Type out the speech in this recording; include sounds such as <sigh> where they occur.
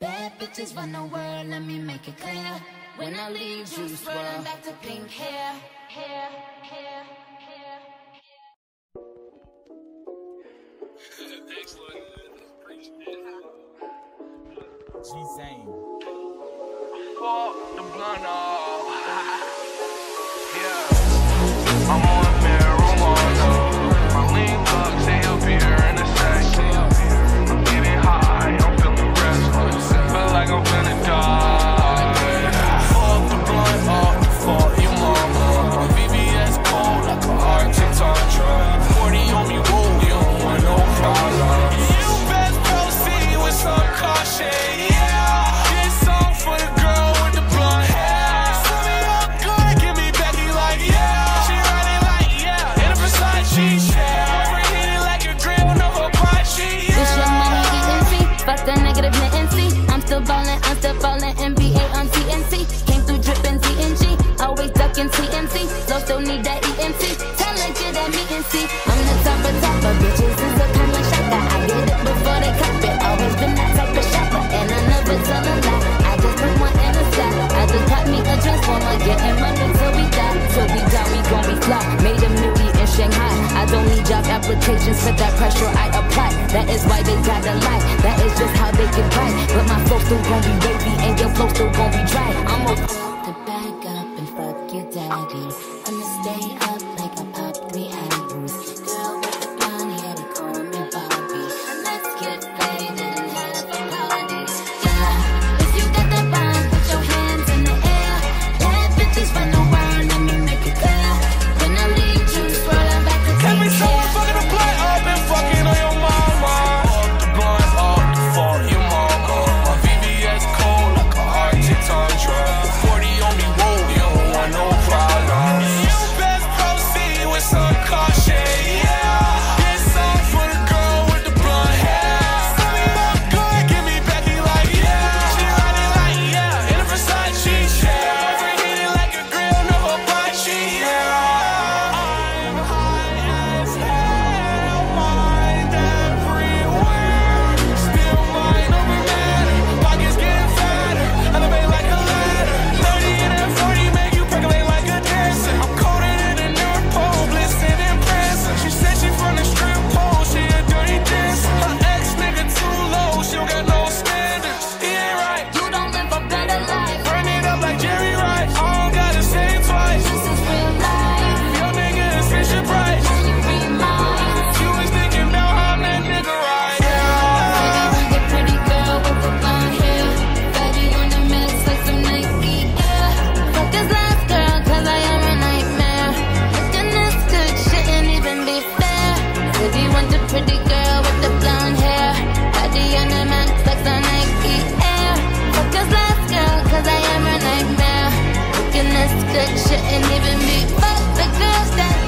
Bad bitches run the world, let me make it clear. When I leave, Juice WRLD, I'm back to pink hair, hair, hair, hair. G-Zane. Fuck the blunt off. Uh. <laughs> yeah. I'm on up all NBA on TNT. Came through dripping TNG, always ducking TMZ. So still need that EMT. Tell her get at me and see. I'm the top of top of bitches is a kind of shopper. I get it before they cop it. Always been that type of shopper, and I never tell a lie. I just put one in a slot. I just got me a dress for my getting money till we die. Till we die, we gon' be fly. Made a movie in Shanghai. I don't need job applications but that pressure I apply. That is why they gotta lie. That is just how they get by. But my still gon' be wavy and your flow still gon' be dry. I'ma back up and fuck your daddy. I'ma stay up like a this good shouldn't even be but the girls that